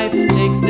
life takes